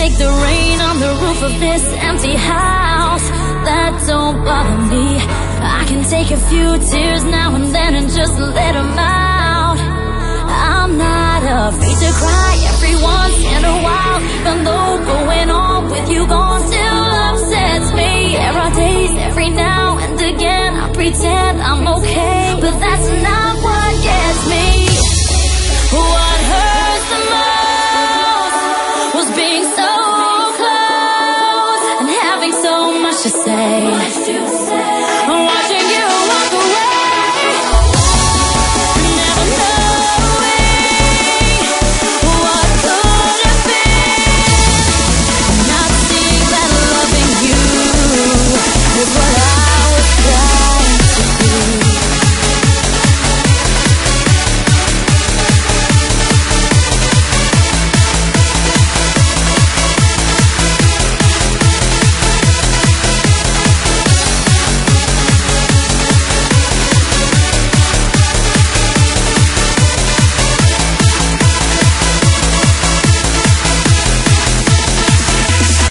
take the rain on the roof of this empty house. That don't bother me. I can take a few tears now and then and just let them out. I'm not afraid to cry every once in a while. Even though going on with you gone still upsets me. There are days every now and again I pretend I'm okay But that's not say? What you say?